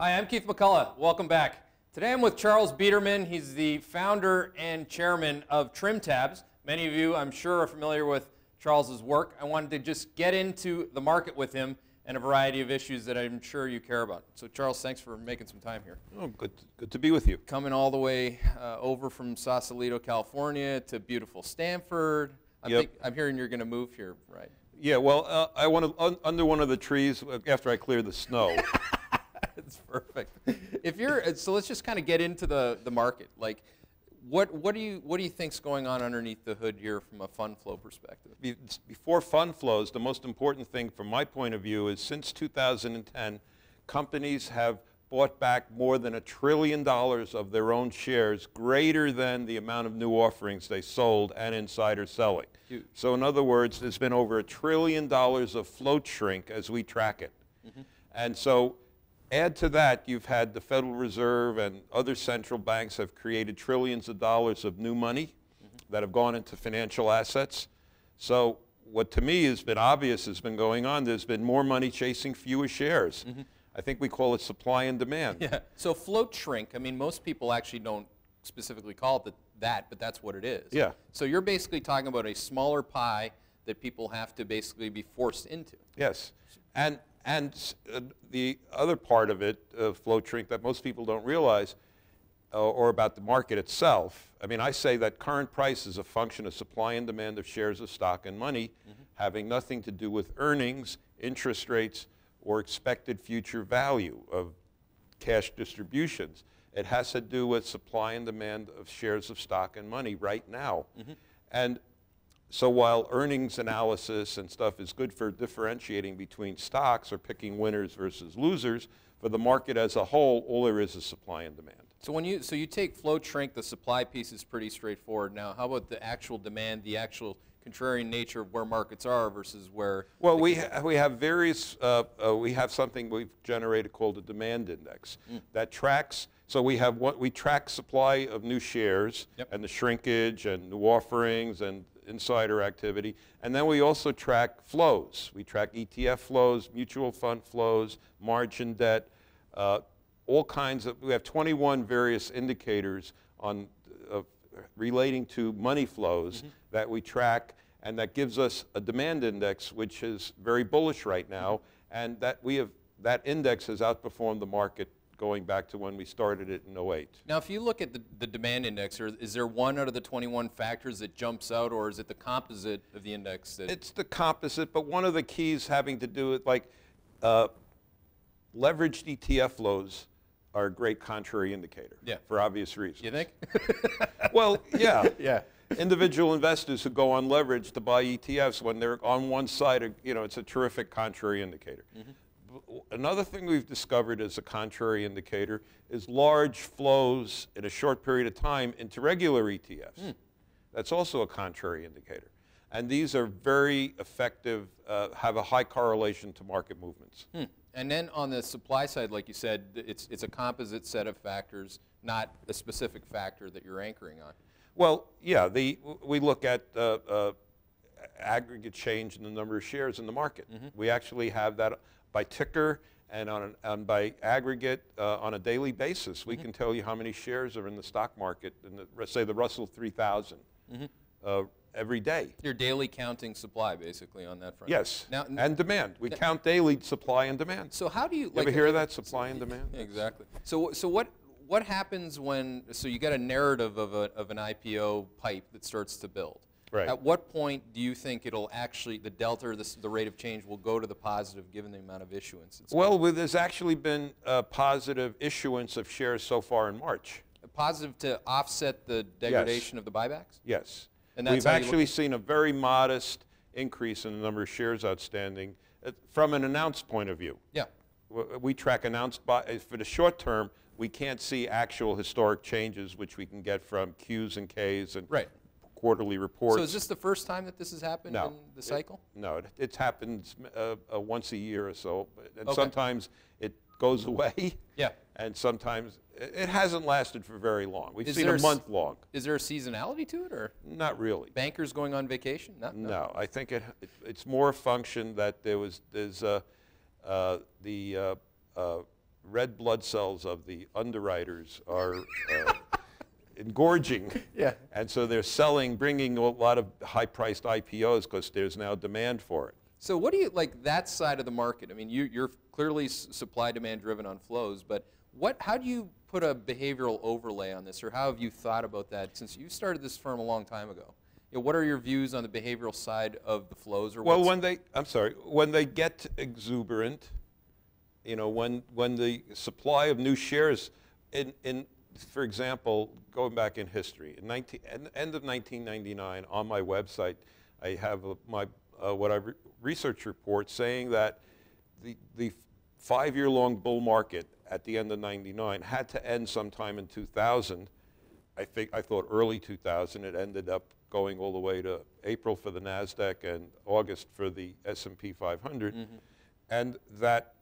Hi, I'm Keith McCullough. Welcome back. Today I'm with Charles Biderman. He's the founder and chairman of TrimTabs. Many of you, I'm sure, are familiar with Charles's work. I wanted to just get into the market with him and a variety of issues that I'm sure you care about. So, Charles, thanks for making some time here. Oh, good, good to be with you. Coming all the way uh, over from Sausalito, California to beautiful Stamford. I'm, Yep. think- I'm hearing you're going to move here, right? Yeah, well, uh, I want to un, under one of the trees uh, after I clear the snow. That's perfect. If you're uh, so, let's just kind of get into the the market. Like, what what do you what do you think's going on underneath the hood here from a fund flow perspective? Before fund flows, the most important thing from my point of view is since 2010, companies have bought back more than a trillion dollars of their own shares, greater than the amount of new offerings they sold and insider selling. Huge. So in other words, there's been over a trillion dollars of float shrink as we track it. And so add to that, you've had the Federal Reserve and other central banks have created trillions of dollars of new money mm-hmm. that have gone into financial assets. So what to me has been obvious has been going on. There's been more money chasing fewer shares. Mm-hmm. I think we call it supply and demand. Yeah. So float shrink. I mean, most people actually don't specifically call it that, but that's what it is. Yeah. So you're basically talking about a smaller pie that people have to basically be forced into. Yes. And, and uh, the other part of it, uh, float shrink, that most people don't realize, uh, or about the market itself, I mean, I say that current price is a function of supply and demand of shares of stock and money, having nothing to do with earnings, interest rates, or expected future value of cash distributions. It has to do with supply and demand of shares of stock and money right now. And so while earnings analysis and stuff is good for differentiating between stocks or picking winners versus losers, for the market as a whole, all there is is supply and demand. So when you so you take float shrink, the supply piece is pretty straightforward. Now, how about the actual demand, the actual contrarian nature of where markets are versus where? Well, we, ha- we have various, uh, uh, we have something we've generated called a demand index that tracks, so we have what, we track supply of new shares Yep. and the shrinkage and new offerings and insider activity. And then we also track flows. We track ETF flows, mutual fund flows, margin debt, uh, all kinds of, we have 21 various indicators on, uh, relating to money flows that we track and that gives us a demand index which is very bullish right now and that we have that index has outperformed the market going back to when we started it in 08 Now, if you look at the, the demand index, or is there one out of the 21 factors that jumps out, or is it the composite of the index that? it's the composite but one of the keys having to do with like uh, leveraged etf flows are a great contrary indicator Yeah. for obvious reasons you think? well yeah yeah. individual investors who go on leverage to buy ETFs when they're on one side, of- you know, it's a terrific contrary indicator. Mm-hmm. B- Another thing we've discovered as a contrary indicator is large flows in a short period of time into regular ETFs. Hmm. That's also a contrary indicator. And these are very effective, uh, have a high correlation to market movements. Hmm. And then on the supply side, like you said, it's it's a composite set of factors, not a specific factor that you're anchoring on. Well, yeah, the, we look at uh, uh, aggregate change in the number of shares in the market. We actually have that by ticker and on, an, and by aggregate uh, on a daily basis. We can tell you how many shares are in the stock market, in the, say the Russell 3000, uh, every day. You're daily counting supply, basically, on that front. Yes, Now, and demand. We count daily supply and demand. so how do you You like? ever hear that, supply and demand? Exactly. So, so what what happens when? So you got a narrative of a of an IPO pipe that starts to build. Right. At what point do you think it'll actually the delta or the, the rate of change will go to the positive given the amount of issuance? It's Well, well, there's actually been uh, positive issuance of shares so far in March. A positive to offset the degradation of the buybacks. Yes. And that's We've how you look actually seen a very modest increase in the number of shares outstanding uh, from an announced point of view. Yeah. W- We track announced by, uh, for the short term, we can't see actual historic changes, which we can get from Qs and Ks and Right. Quarterly reports. So is this the first time that this has happened No. in the cycle? No, it, it's happened uh, uh, once a year or so, and Okay. sometimes it goes away. Yeah. And sometimes it it hasn't lasted for very long. We've Is seen a month long. Is there a seasonality to it, or Not really. bankers going on vacation? No. No, I think it, it- it's more a function that there was, there's uh, uh, the uh, uh, red blood cells of the underwriters are uh, engorging. Yeah. And so they're selling, bringing a lot of high-priced IPOs because there's now demand for it. So what do you like that side of the market? I mean, you, you're clearly supply demand driven on flows, but what? How do you put a behavioral overlay on this, or how have you thought about that since you started this firm a long time ago? You know, what are your views on the behavioral side of the flows, or Well, when they, I'm sorry, when they get exuberant, you know, when, when the supply of new shares, in, in, for example, going back in history, in 19, en- end of 1999, on my website, I have a, my, uh, what I re- research report saying that the, the five-year-long bull market at the end of 99 had to end sometime in 2000. I think I thought early 2000. It ended up going all the way to April for the Nasdaq and August for the S&P 500, and that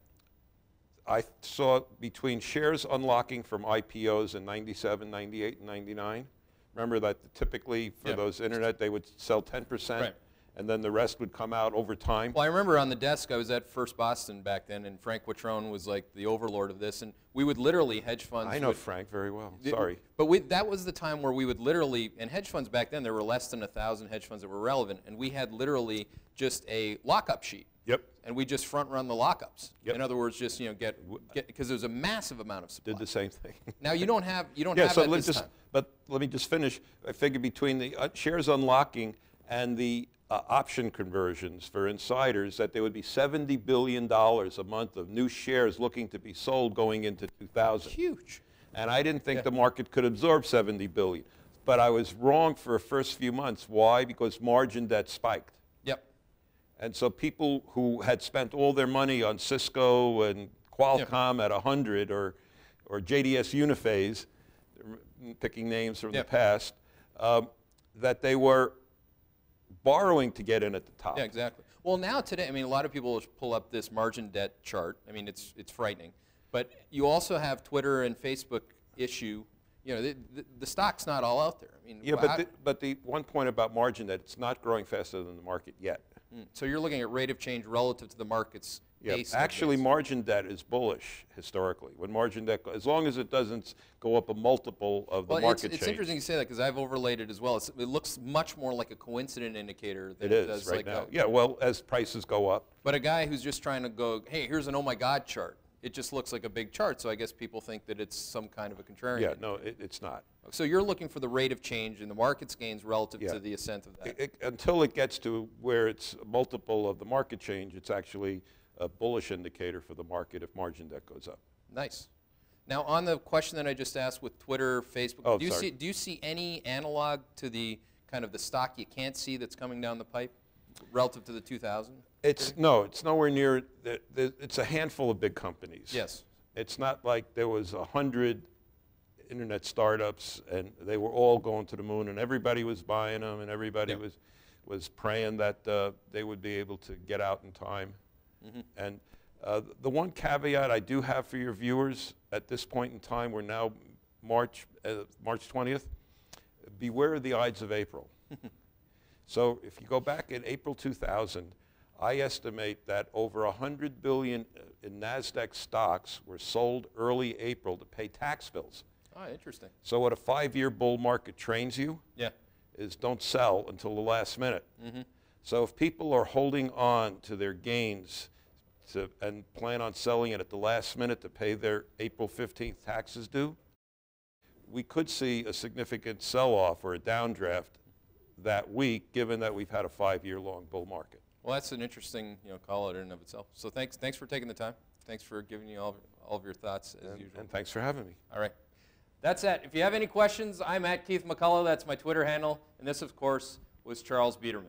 I saw between shares unlocking from IPOs in 97, 98, and 99. Remember that typically for Yeah. those internet they would sell 10%, Right. and then the rest would come out over time. Well, I remember on the desk, I was at First Boston back then, and Frank Quattrone was like the overlord of this, and we would literally hedge funds. I know would- Frank very well. Sorry. But we, that was the time where we would literally, and hedge funds back then, there were less than a thousand hedge funds that were relevant, and we had literally just a lockup sheet. Yep. And we just front run the lockups. Yep. In other words, just you know get because there was a massive amount of supply. Did the same thing. Now you don't have you don't Yeah, have so that let this just, time. but let me just finish. I figure between the uh, shares unlocking and the uh, option conversions for insiders, that there would be $70 billion a month of new shares looking to be sold going into 2000. Huge. And I didn't think the market could absorb 70 billion. But I was wrong for the first few months. Why? Because margin debt spiked. Yep. And so people who had spent all their money on Cisco and Qualcomm at 100 or, or JDS Uniphase, picking names from Yep. the past, um, that they were borrowing to get in at the top. Yeah, exactly. Well, now today, I mean, a lot of people pull up this margin debt chart. I mean, it's it's frightening. But you also have Twitter and Facebook issue. You know, the, the, the stock's not all out there. I mean, Yeah, but the, but the one point about margin debt, it's not growing faster than the market yet. Mm. so you're looking at rate of change relative to the market's Yeah, actually, margin debt is bullish historically. When margin debt, as long as it doesn't go up a multiple of the well, market it's, it's change. interesting you say that because I've overlaid it as well. It's, it looks much more like a coincident indicator than It is does right like now. A, Yeah, well, as prices go up. But a guy who's just trying to go, hey, here's an oh my god chart. It just looks like a big chart, so I guess people think that it's some kind of a contrarian. Yeah, no, it, it's not. So you're looking for the rate of change in the market's gains relative Yeah. to the ascent of that. It- it- until it gets to where it's a multiple of the market change, it's actually a bullish indicator for the market if margin debt goes up. Nice. Now, on the question that I just asked with Twitter, Facebook, Oh, do you sorry. see do you see any analog to the kind of the stock you can't see that's coming down the pipe relative to the 2000? It's no, it's nowhere near. It's a handful of big companies. Yes. It's not like there was a hundred internet startups and they were all going to the moon and everybody was buying them and everybody Yep. was was praying that uh, they would be able to get out in time. Mm-hmm. And uh, the one caveat I do have for your viewers at this point in time, we're now March uh, March 20th. Beware of the Ides of April. So if you go back in April 2000, I estimate that over 100 billion uh, in NASDAQ stocks were sold early April to pay tax bills. Oh, interesting. So what a five-year bull market trains you Yeah. is don't sell until the last minute. Mm-hmm. So if people are holding on to their gains to, and plan on selling it at the last minute to pay their April 15th taxes due, we could see a significant sell-off or a downdraft that week, given that we've had a five-year-long bull market. Well, that's an interesting you know call out in and of itself. So thanks thanks for taking the time. Thanks for giving you all, of- all of your thoughts as And, usual. and thanks for having me. All right. That's it. If you have any questions, I'm at Keith McCullough. That's my Twitter handle. And this, of course, was Charles Biderman.